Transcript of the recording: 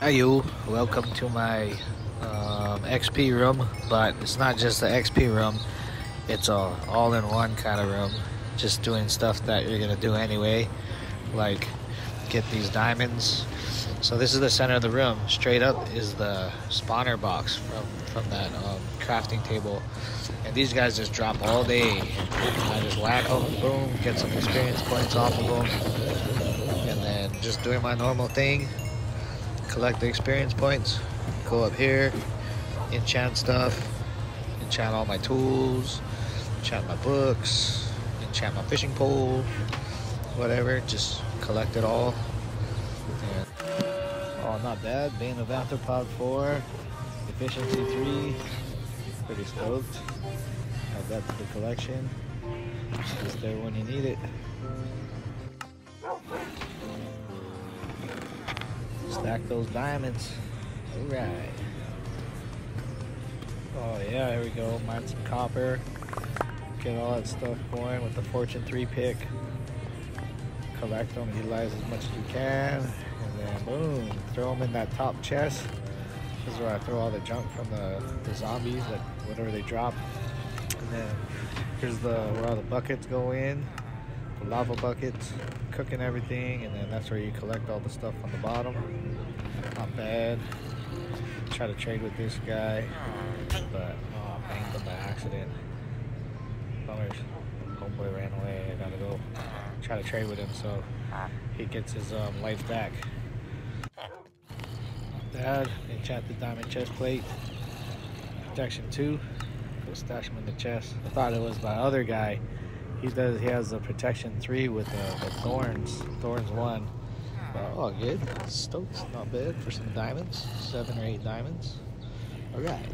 Hi you, welcome to my um, XP room, but it's not just the XP room, it's a all-in-one kind of room, just doing stuff that you're gonna do anyway, like get these diamonds. So this is the center of the room, straight up is the spawner box from, from that um, crafting table, and these guys just drop all day. I just whack them, boom, get some experience points off of them, and then just doing my normal thing, collect the experience points, go up here, enchant stuff, enchant all my tools, enchant my books, enchant my fishing pole, whatever, just collect it all. And, oh, not bad. Bane of Arthropod 4, Efficiency 3, pretty stoked. Add that to the collection. Just there when you need it. Stack those diamonds. Alright. Oh yeah, here we go. Mine some copper. Get all that stuff going with the Fortune 3 pick. Collect them, utilize as much as you can. And then boom, throw them in that top chest. This is where I throw all the junk from the, the zombies, that whatever they drop. And then here's the where all the buckets go in. The lava buckets, cooking everything, and then that's where you collect all the stuff on the bottom. Not bad. Try to trade with this guy, but oh, I banged him by accident. Bummers. Homeboy ran away. I gotta go try to trade with him so he gets his um, life back. Dad, enchant the diamond chest plate. Protection 2. Go stash him in the chest. I thought it was my other guy. He does. He has a protection 3 with the, the thorns. Thorns 1. But, oh, good. Stokes, Not bad for some diamonds. 7 or 8 diamonds. Alright.